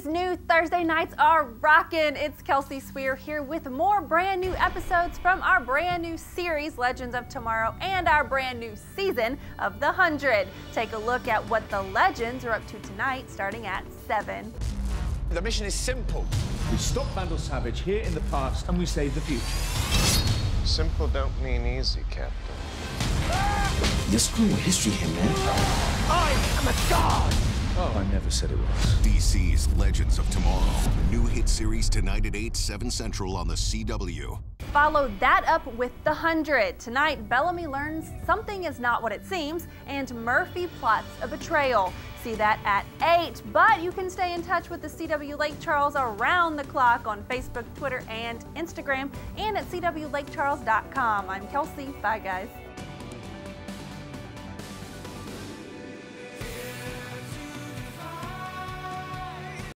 These new Thursday nights are rocking. It's Kelsey Sweer here with more brand new episodes from our brand new series, Legends of Tomorrow, and our brand new season of The Hundred. Take a look at what the legends are up to tonight, starting at 7. The mission is simple. We stop Vandal Savage here in the past and we save the future. Simple don't mean easy, Captain. You're screwing with history here, man. I am a god! I never said it was. DC's Legends of Tomorrow. New hit series tonight at 8, 7 Central on the CW. Follow that up with The Hundred. Tonight, Bellamy learns something is not what it seems, and Murphy plots a betrayal. See that at 8. But you can stay in touch with the CW Lake Charles around the clock on Facebook, Twitter, and Instagram, and at CWLakeCharles.com. I'm Kelsey. Bye, guys.